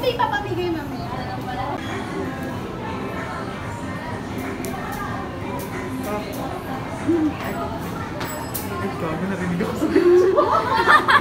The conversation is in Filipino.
May free papamigay mamaya. Ay, gago, narinig ako sa video.